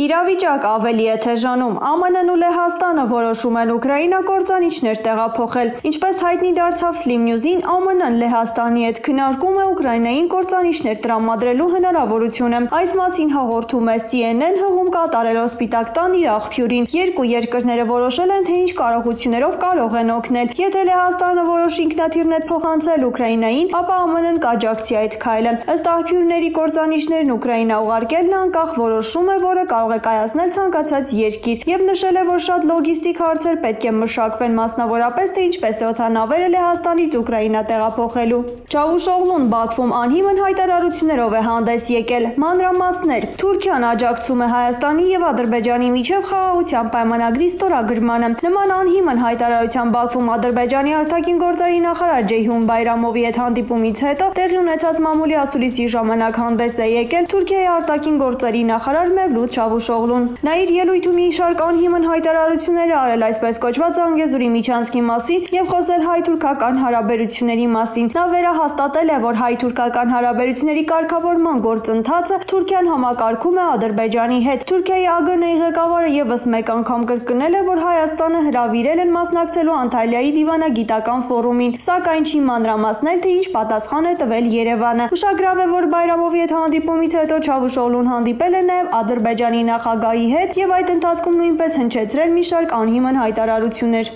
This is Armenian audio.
Իրավիճակ ավելի է թեժանում։ ԱՄՆ-ն ու Լեհաստանը որոշում են Ուկրաինա կործանիչներ տեղափոխել։ Ինչպես հայտնի դարձավ Slim News-ին, ԱՄՆ-ն Լեհաստանի հետ քննարկում է Ուկրաինային կործանիչներ տրամադրելու հնարավորությունը։ Այս մասին հաղորդում է CNN հղում կատարելով Սպիտակ տան իր աղբյուրին։ Երկու երկրները որոշել են, թե ինչ կարողություններով կարող են օգնել։ Եթե Լեհաստանը որոշի ինքնաթիռներ փոխանցել Ուկրաինային, ապա ԱՄՆ-ն կաջակցի այդ քայլը։ Ըստ աղբյուրների կործանիչներն Ուկրաինա ուղարկելն անկախ որոշում է, որը կարող կարող է կայացնել ցանկացած երկիր եւ նշել է, որ շատ լոգիստիկ հարցեր պետք է մշակվեն, մասնավորապես թե ինչպես օթանավերը Լեհաստանից Ուկրաինա տեղափոխելու։ Չավուշօղլուն Բաքվում անհիմն հայտարարություններով է հանդես եկել։ Մանրամասներ. Թուրքիան աջակցում է Հայաստանի եւ Ադրբեջանի միջև խաղաղության պայմանագրի ստորագրմանը։ Նման անհիմն հայտարարության Բաքվում Ադրբեջանի արտաքին գործերի նախարար Ջեյհուն Բայրամովի հետ հանդիպումից հետո տեղի ունեցած մամուլի ասուլիսի ժամանակ հանդես է եկել Թուրքիայի արտաքին գործերի նախարար Մևլութ Չավուշ Չավուշօղլուն։ Նա իր ելույթում մի շարք անհիմն հայտարարություններ է արել այսպես կոչված Անգեզուրի միջանցքի մասին եւ խոսել հայ-թուրքական հարաբերությունների մասին։ Նա վերահաստատել է, որ հայ-թուրքական հարաբերությունների կարգավորման գործընթացը Թուրքիան համակարգում է Ադրբեջանի հետ։ Թուրքիայի ԱԳՆ-ի ղեկավարը եւս մեկ անգամ կրկնել է, որ Հայաստանը հրավիրել են մասնակցելու Անտալիայի դիվանագիտական ֆորումին, սակայն չի մանրամասնել, թե ինչ պատասխան է տվել Երևանը։ Ուշագրավ է, որ Բայրամովի հետ հանդիպումից հետո Չավուշօղլուն հանդիպել է նաեւ Ադրբեջանի նախագահի հետ եւ այդ ընթացքում նույնպես հնչեցրել մի շարք անհիմն հայտարարություններ։